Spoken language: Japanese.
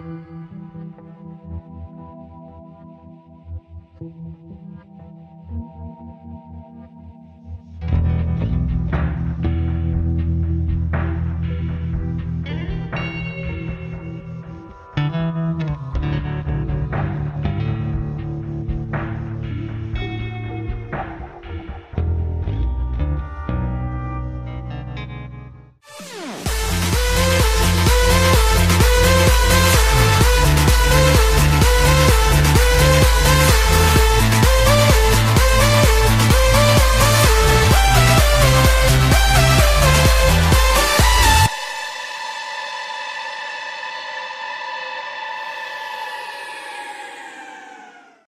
うん。